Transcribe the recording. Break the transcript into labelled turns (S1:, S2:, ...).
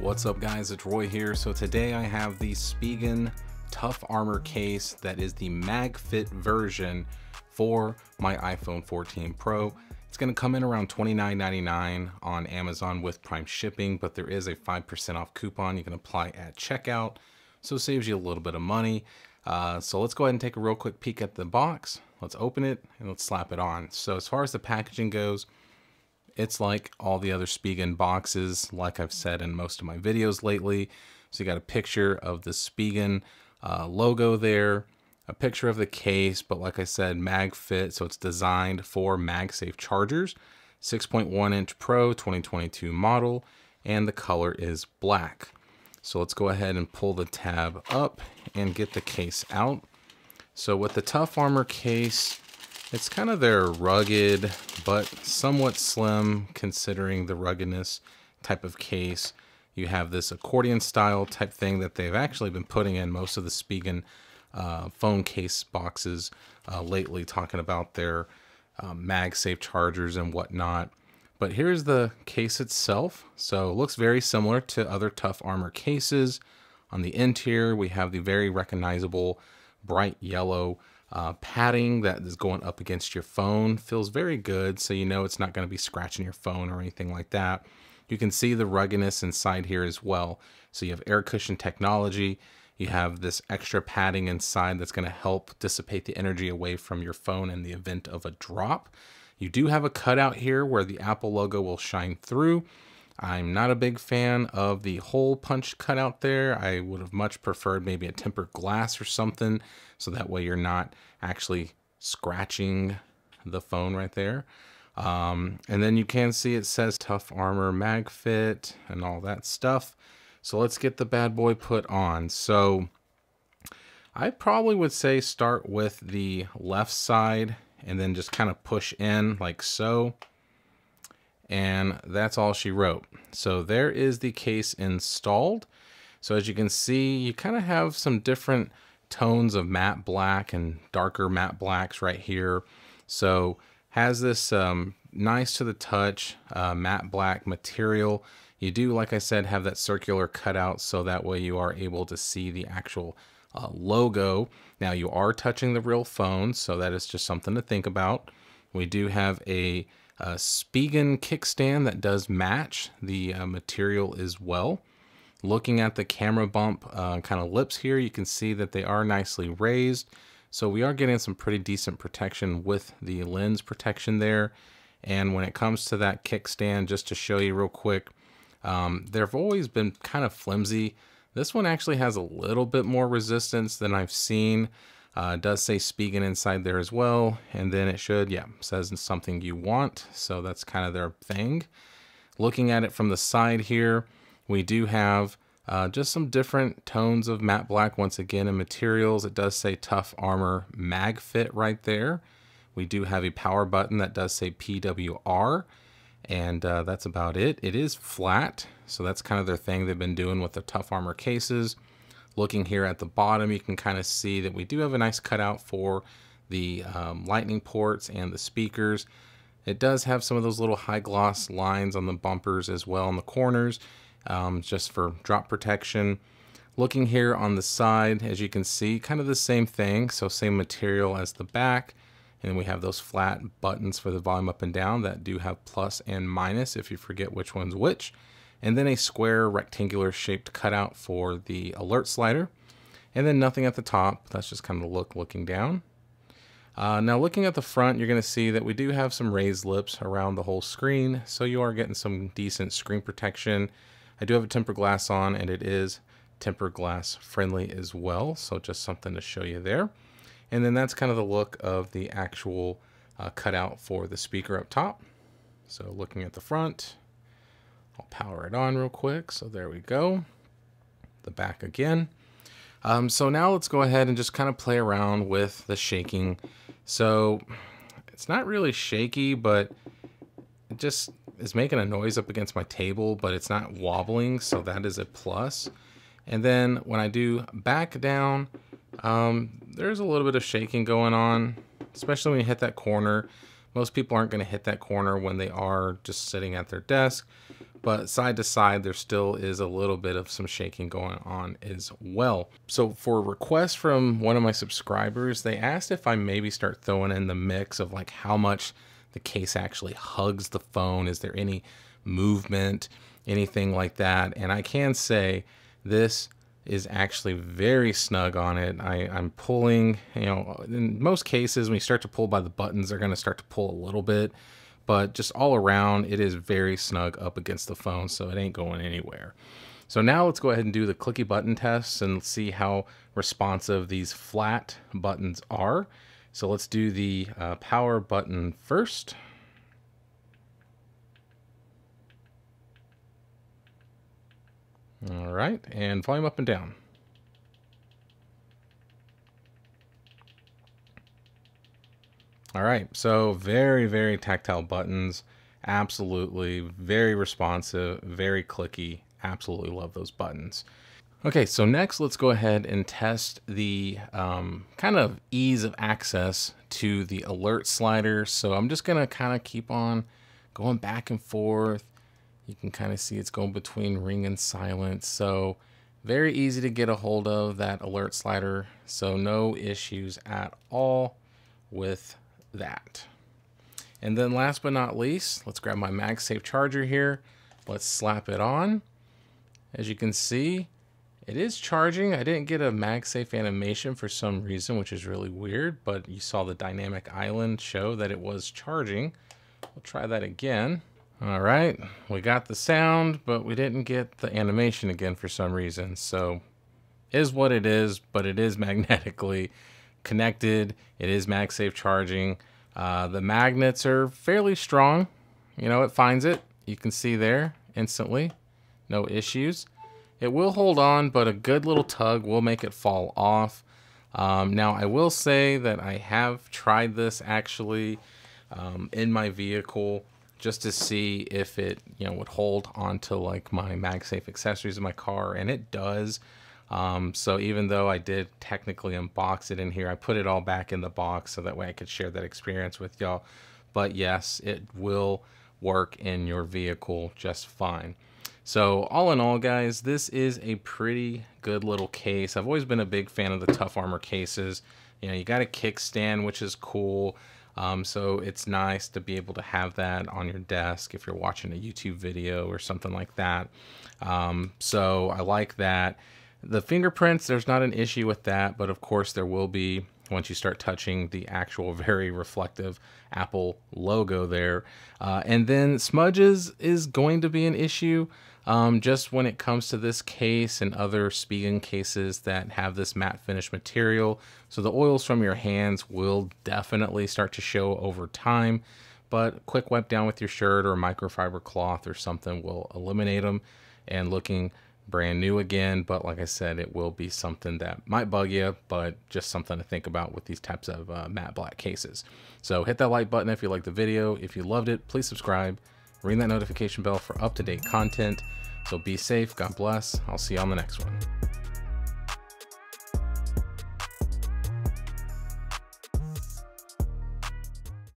S1: What's up guys, it's Roy here. So today I have the Spigen Tough Armor case that is the MagFit version for my iPhone 14 Pro. It's gonna come in around $29.99 on Amazon with Prime shipping, but there is a 5% off coupon you can apply at checkout. So it saves you a little bit of money. Uh, so let's go ahead and take a real quick peek at the box. Let's open it and let's slap it on. So as far as the packaging goes, it's like all the other Spigen boxes, like I've said in most of my videos lately. So you got a picture of the Spigen uh, logo there, a picture of the case, but like I said, MagFit, so it's designed for MagSafe chargers, 6.1 inch Pro 2022 model, and the color is black. So let's go ahead and pull the tab up and get the case out. So with the Tough Armor case, it's kind of their rugged, but somewhat slim considering the ruggedness type of case. You have this accordion style type thing that they've actually been putting in most of the Spigen uh, phone case boxes uh, lately, talking about their um, MagSafe chargers and whatnot. But here's the case itself. So it looks very similar to other Tough Armor cases. On the interior, we have the very recognizable bright yellow uh, padding that is going up against your phone feels very good, so you know it's not going to be scratching your phone or anything like that. You can see the ruggedness inside here as well. So you have air cushion technology. You have this extra padding inside that's going to help dissipate the energy away from your phone in the event of a drop. You do have a cutout here where the Apple logo will shine through. I'm not a big fan of the hole punch cutout there. I would have much preferred maybe a tempered glass or something so that way you're not actually scratching the phone right there. Um, and then you can see it says Tough Armor Mag Fit and all that stuff. So let's get the bad boy put on. So I probably would say start with the left side and then just kind of push in like so and that's all she wrote. So there is the case installed. So as you can see, you kind of have some different tones of matte black and darker matte blacks right here. So has this um, nice to the touch uh, matte black material. You do, like I said, have that circular cutout so that way you are able to see the actual uh, logo. Now you are touching the real phone, so that is just something to think about. We do have a a Spigen kickstand that does match the uh, material as well. Looking at the camera bump uh, kind of lips here, you can see that they are nicely raised. So we are getting some pretty decent protection with the lens protection there. And when it comes to that kickstand, just to show you real quick, um, they've always been kind of flimsy. This one actually has a little bit more resistance than I've seen. Uh, does say Spigen inside there as well. And then it should, yeah, says something you want. So that's kind of their thing. Looking at it from the side here, we do have uh, just some different tones of matte black once again in materials. It does say Tough Armor Mag Fit right there. We do have a power button that does say PWR and uh, that's about it. It is flat, so that's kind of their thing they've been doing with the Tough Armor cases. Looking here at the bottom, you can kind of see that we do have a nice cutout for the um, lightning ports and the speakers. It does have some of those little high gloss lines on the bumpers as well in the corners, um, just for drop protection. Looking here on the side, as you can see, kind of the same thing. So same material as the back. And we have those flat buttons for the volume up and down that do have plus and minus if you forget which one's which and then a square rectangular shaped cutout for the alert slider, and then nothing at the top. That's just kind of the look looking down. Uh, now looking at the front, you're going to see that we do have some raised lips around the whole screen, so you are getting some decent screen protection. I do have a tempered glass on, and it is tempered glass friendly as well, so just something to show you there. And then that's kind of the look of the actual uh, cutout for the speaker up top. So looking at the front, I'll power it on real quick. So there we go. The back again. Um, so now let's go ahead and just kind of play around with the shaking. So it's not really shaky, but it just is making a noise up against my table, but it's not wobbling. So that is a plus. And then when I do back down, um, there's a little bit of shaking going on, especially when you hit that corner. Most people aren't going to hit that corner when they are just sitting at their desk. But side to side, there still is a little bit of some shaking going on as well. So for a request from one of my subscribers, they asked if I maybe start throwing in the mix of like how much the case actually hugs the phone. Is there any movement, anything like that? And I can say this is actually very snug on it. I, I'm pulling, you know, in most cases, when you start to pull by the buttons, they're going to start to pull a little bit, but just all around, it is very snug up against the phone, so it ain't going anywhere. So now let's go ahead and do the clicky button tests and see how responsive these flat buttons are. So let's do the uh, power button first. All right, and volume up and down. All right, so very, very tactile buttons. Absolutely, very responsive, very clicky. Absolutely love those buttons. Okay, so next let's go ahead and test the um, kind of ease of access to the alert slider. So I'm just gonna kind of keep on going back and forth. You can kind of see it's going between ring and silence. So very easy to get a hold of that alert slider. So no issues at all with that. And then last but not least, let's grab my MagSafe charger here. Let's slap it on. As you can see, it is charging. I didn't get a MagSafe animation for some reason, which is really weird, but you saw the dynamic island show that it was charging. We'll try that again. All right, we got the sound, but we didn't get the animation again for some reason. So is what it is, but it is magnetically connected. It is MagSafe charging. Uh, the magnets are fairly strong. You know, it finds it. You can see there instantly. No issues. It will hold on, but a good little tug will make it fall off. Um, now, I will say that I have tried this actually um, in my vehicle just to see if it, you know, would hold onto like my MagSafe accessories in my car, and it does. Um, so even though I did technically unbox it in here, I put it all back in the box so that way I could share that experience with y'all. But yes, it will work in your vehicle just fine. So all in all, guys, this is a pretty good little case. I've always been a big fan of the Tough Armor cases. You know, you got a kickstand, which is cool. Um, so it's nice to be able to have that on your desk if you're watching a YouTube video or something like that. Um, so I like that. The fingerprints, there's not an issue with that, but of course there will be once you start touching the actual very reflective Apple logo there. Uh, and then smudges is going to be an issue. Um, just when it comes to this case and other Spigen cases that have this matte finish material. So the oils from your hands will definitely start to show over time, but quick wipe down with your shirt or microfiber cloth or something will eliminate them and looking brand new again. But like I said, it will be something that might bug you, but just something to think about with these types of uh, matte black cases. So hit that like button if you liked the video. If you loved it, please subscribe ring that notification bell for up-to-date content. So be safe, God bless. I'll see you on the next one.